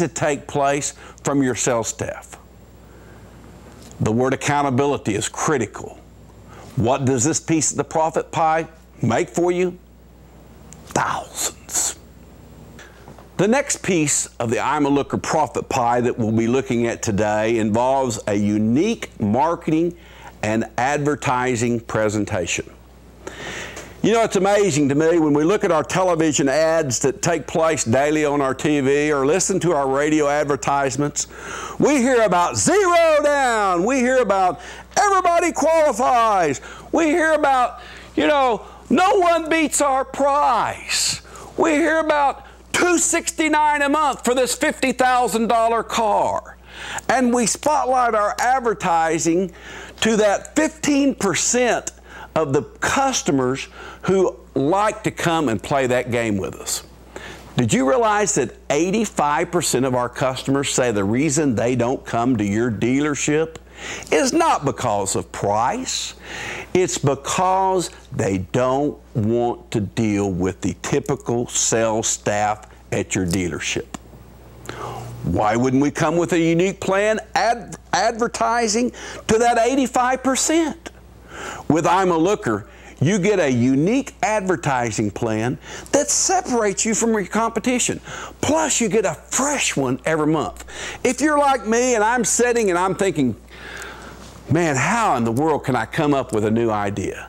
to take place from your sales staff. The word accountability is critical. What does this piece of the profit pie make for you? Thousands. The next piece of the I'm a Looker profit pie that we'll be looking at today involves a unique marketing and advertising presentation. You know, it's amazing to me when we look at our television ads that take place daily on our TV or listen to our radio advertisements. We hear about zero down. We hear about everybody qualifies. We hear about, you know, no one beats our price. We hear about 269 a month for this $50,000 car. And we spotlight our advertising to that 15% of the customers who like to come and play that game with us. Did you realize that 85% of our customers say the reason they don't come to your dealership is not because of price, it's because they don't want to deal with the typical sales staff at your dealership. Why wouldn't we come with a unique plan ad advertising to that 85%? With I'm a Looker, you get a unique advertising plan that separates you from your competition. Plus, you get a fresh one every month. If you're like me and I'm sitting and I'm thinking, man, how in the world can I come up with a new idea?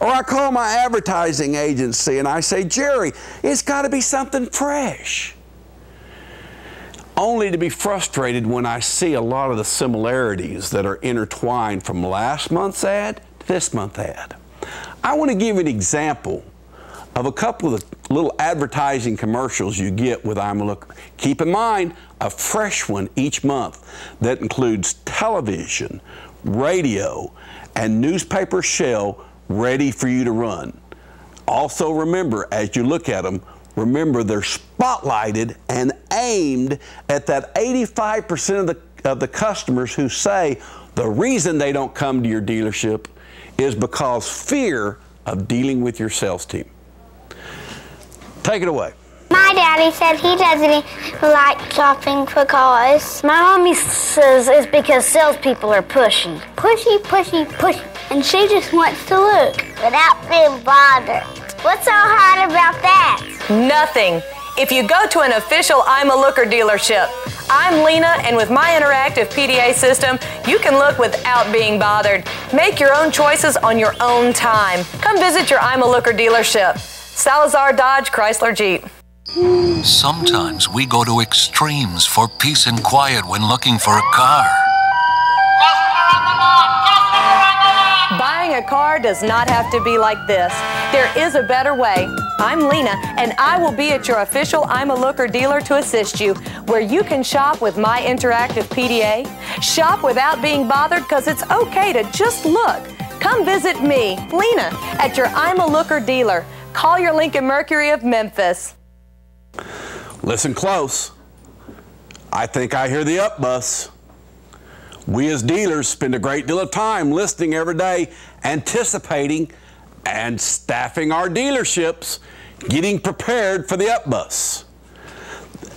Or I call my advertising agency and I say, Jerry, it's got to be something fresh. Only to be frustrated when I see a lot of the similarities that are intertwined from last month's ad this month ad. I want to give an example of a couple of the little advertising commercials you get with I'm a Looker. Keep in mind, a fresh one each month that includes television, radio, and newspaper shell ready for you to run. Also remember, as you look at them, remember they're spotlighted and aimed at that 85% of the, of the customers who say the reason they don't come to your dealership is because fear of dealing with your sales team. Take it away. My daddy said he doesn't like shopping for cars. My mommy says it's because salespeople are pushy. Pushy, pushy, pushy. And she just wants to look without being bothered. What's so hard about that? Nothing. If you go to an official I'm a Looker dealership, I'm Lena, and with my interactive PDA system, you can look without being bothered. Make your own choices on your own time. Come visit your I'm a Looker dealership. Salazar Dodge Chrysler Jeep. Sometimes we go to extremes for peace and quiet when looking for a car. Buying a car does not have to be like this. There is a better way. I'm Lena, and I will be at your official I'm a Looker dealer to assist you, where you can shop with my interactive PDA. Shop without being bothered because it's okay to just look. Come visit me, Lena, at your I'm a Looker dealer. Call your Lincoln Mercury of Memphis. Listen close. I think I hear the up bus. We as dealers spend a great deal of time listening every day, anticipating and staffing our dealerships, getting prepared for the up bus.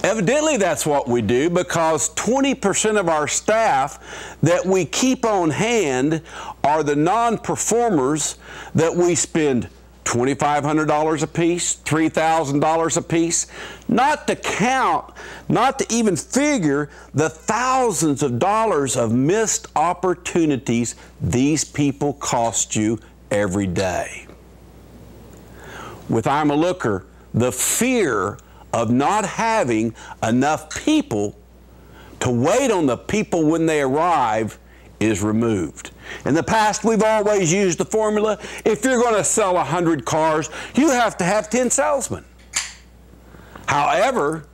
Evidently, that's what we do because 20% of our staff that we keep on hand are the non performers that we spend $2,500 a piece, $3,000 a piece, not to count, not to even figure the thousands of dollars of missed opportunities these people cost you every day. With I'm a Looker, the fear of not having enough people to wait on the people when they arrive is removed. In the past, we've always used the formula if you're going to sell 100 cars, you have to have 10 salesmen. However,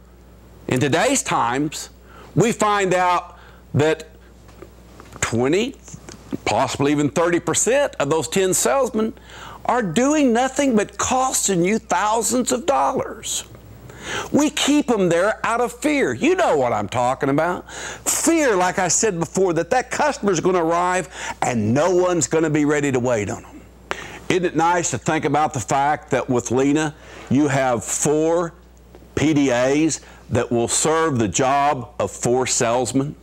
in today's times, we find out that 20, possibly even 30% of those 10 salesmen are doing nothing but costing you thousands of dollars. We keep them there out of fear. You know what I'm talking about. Fear, like I said before, that that customer's going to arrive and no one's going to be ready to wait on them. Isn't it nice to think about the fact that with Lena, you have four PDAs that will serve the job of four salesmen?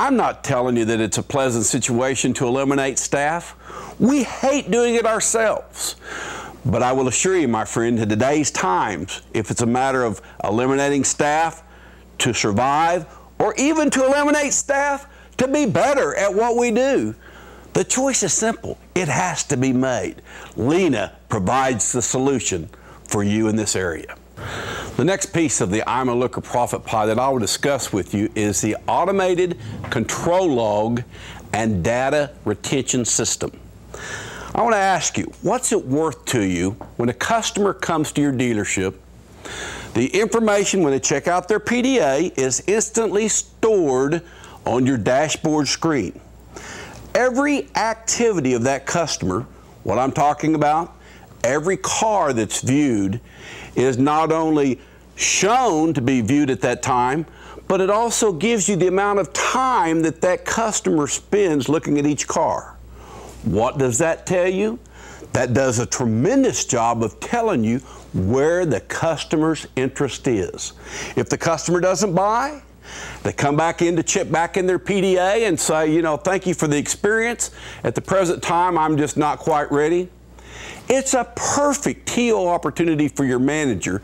I'm not telling you that it's a pleasant situation to eliminate staff. We hate doing it ourselves. But I will assure you, my friend, in today's times, if it's a matter of eliminating staff to survive or even to eliminate staff to be better at what we do, the choice is simple. It has to be made. Lena provides the solution for you in this area. The next piece of the I'm a Looker profit pie that I will discuss with you is the automated control log and data retention system. I want to ask you, what's it worth to you when a customer comes to your dealership? The information when they check out their PDA is instantly stored on your dashboard screen. Every activity of that customer, what I'm talking about, every car that's viewed is not only shown to be viewed at that time, but it also gives you the amount of time that that customer spends looking at each car. What does that tell you? That does a tremendous job of telling you where the customer's interest is. If the customer doesn't buy, they come back in to chip back in their PDA and say, you know, thank you for the experience. At the present time, I'm just not quite ready. It's a perfect TO opportunity for your manager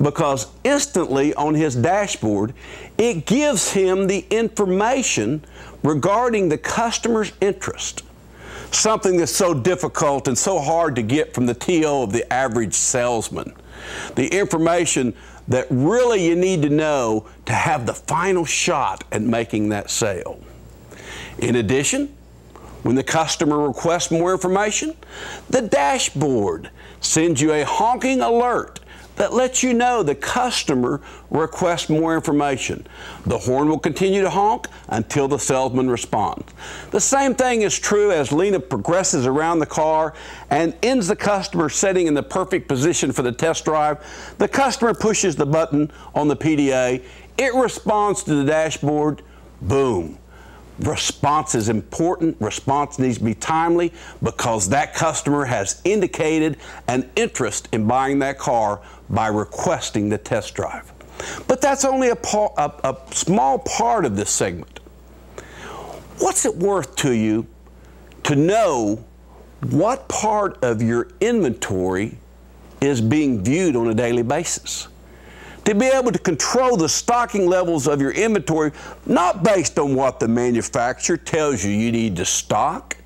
because instantly on his dashboard, it gives him the information regarding the customer's interest. Something that's so difficult and so hard to get from the TO of the average salesman. The information that really you need to know to have the final shot at making that sale. In addition, when the customer requests more information, the dashboard sends you a honking alert that lets you know the customer requests more information. The horn will continue to honk until the salesman responds. The same thing is true as Lena progresses around the car and ends the customer sitting in the perfect position for the test drive. The customer pushes the button on the PDA, it responds to the dashboard, boom response is important. Response needs to be timely because that customer has indicated an interest in buying that car by requesting the test drive. But that's only a, a, a small part of this segment. What's it worth to you to know what part of your inventory is being viewed on a daily basis? To be able to control the stocking levels of your inventory, not based on what the manufacturer tells you you need to stock,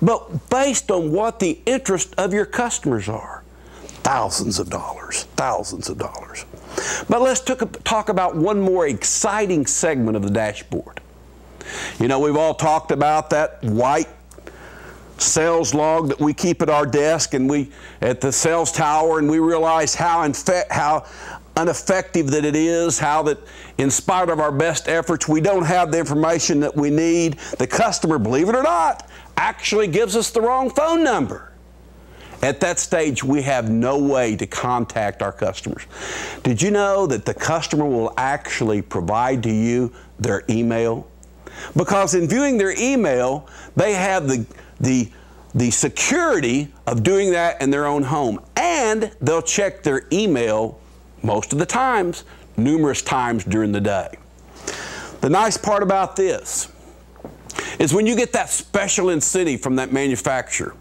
but based on what the interest of your customers are. Thousands of dollars, thousands of dollars. But let's talk about one more exciting segment of the dashboard. You know, we've all talked about that white sales log that we keep at our desk and we at the sales tower and we realize how infe- how ineffective that it is, how that in spite of our best efforts, we don't have the information that we need. The customer, believe it or not, actually gives us the wrong phone number. At that stage, we have no way to contact our customers. Did you know that the customer will actually provide to you their email? Because in viewing their email, they have the, the, the security of doing that in their own home. And they'll check their email most of the times, numerous times during the day. The nice part about this is when you get that special incentive from that manufacturer,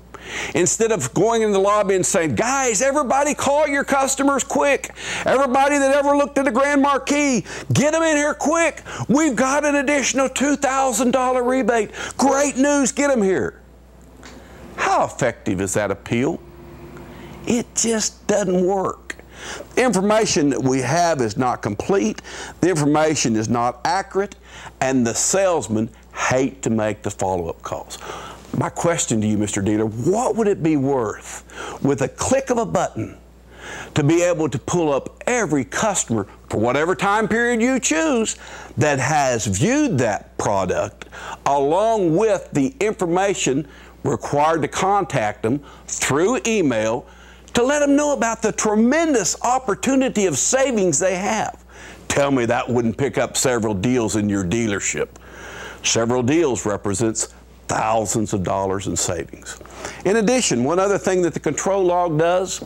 Instead of going in the lobby and saying, guys, everybody call your customers quick. Everybody that ever looked at the Grand Marquis, get them in here quick. We've got an additional $2,000 rebate. Great news, get them here. How effective is that appeal? It just doesn't work. The information that we have is not complete, the information is not accurate, and the salesmen hate to make the follow up calls. My question to you, Mr. Dealer, what would it be worth with a click of a button to be able to pull up every customer for whatever time period you choose that has viewed that product along with the information required to contact them through email to let them know about the tremendous opportunity of savings they have. Tell me that wouldn't pick up several deals in your dealership. Several deals represents thousands of dollars in savings. In addition, one other thing that the control log does,